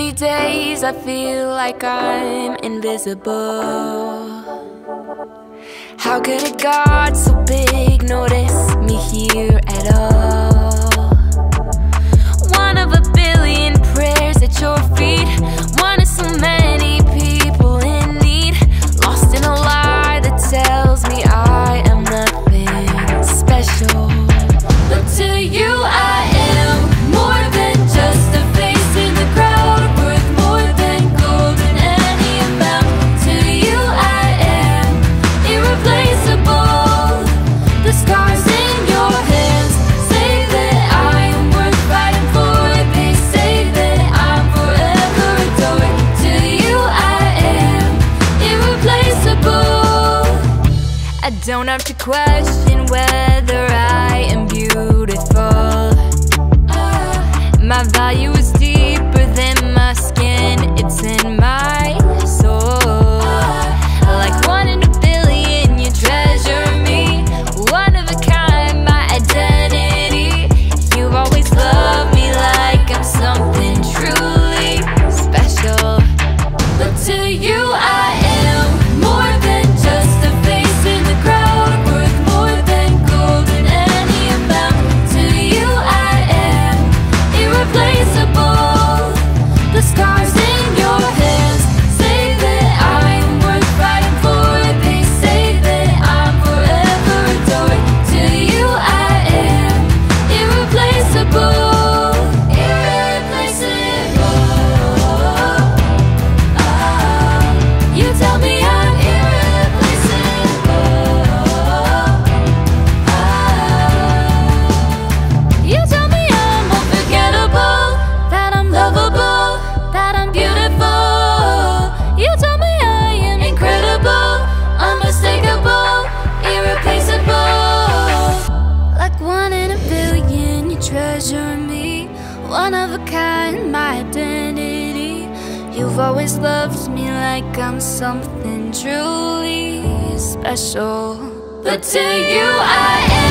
cloudy days, I feel like I'm invisible. How could a God so big notice me here I don't have to question whether I am beautiful. My value is deeper than my skin, it's in my soul. Like one in a billion, you treasure me. One of a kind, my identity. You've always loved me like I'm something truly special. But to you, I always loved me like I'm something truly special. But to you I am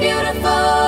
beautiful.